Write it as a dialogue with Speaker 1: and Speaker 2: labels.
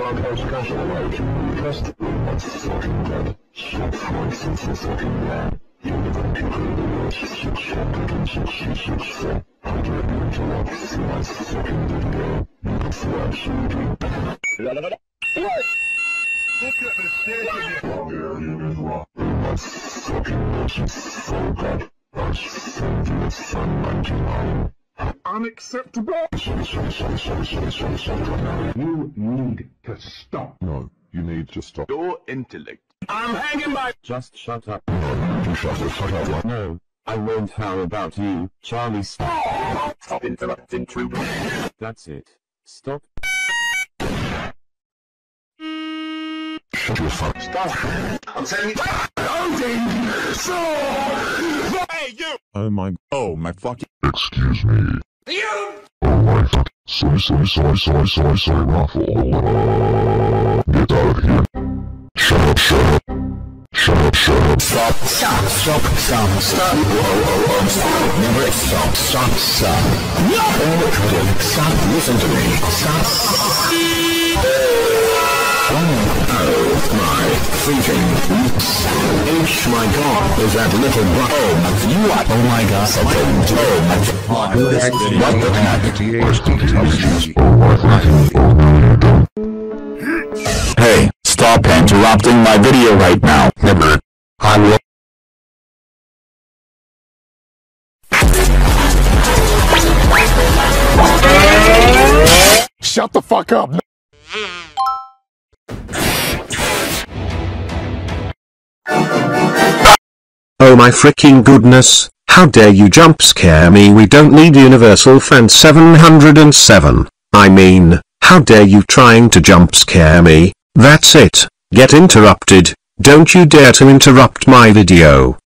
Speaker 1: Rockhouse Castle Light, trust go, that's the station! Barbarian. Unacceptable! You need to stop.
Speaker 2: No, you need to stop.
Speaker 3: Your intellect.
Speaker 1: I'm hanging by.
Speaker 4: Just shut up.
Speaker 2: No, Shut the fuck up.
Speaker 4: No, I won't. How about you, Charlie? Stop.
Speaker 3: Stop interrupting too.
Speaker 4: That's it. Stop.
Speaker 2: Shut your fuck.
Speaker 3: I'm telling you. Hey, you!
Speaker 2: Oh my. Oh my fucking.
Speaker 5: Excuse me.
Speaker 3: You!
Speaker 5: Oh my fuck. Sorry, sorry, sorry, sorry, sorry, sorry, Raffle. Oh, uh, get out of here. Shut up, shut up. Shut up, shut up.
Speaker 6: Stop, stop, stop, stop, stop. Whoa, whoa, whoa, stop. Never stop, stop, stop. No! Oh, stop, listen to me. Stop. H my god, is that little? Oh, you are, oh my god, something. Oh my god. What the heck? Hey, stop interrupting my video right now. Never. I will.
Speaker 1: Shut the fuck up.
Speaker 7: Oh my freaking goodness, how dare you jump scare me? We don't need Universal Fan 707. I mean, how dare you trying to jump scare me, that's it, get interrupted, don't you dare to interrupt my video.